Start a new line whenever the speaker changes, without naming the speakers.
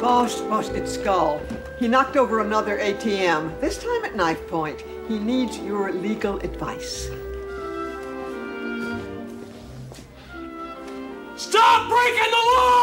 Boss busted skull. He knocked over another ATM, this time at knife point. He needs your legal advice.
Stop breaking the law!